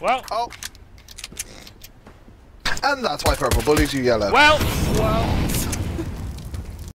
Well, Oh. And that's why purple bullies you yellow. well, well.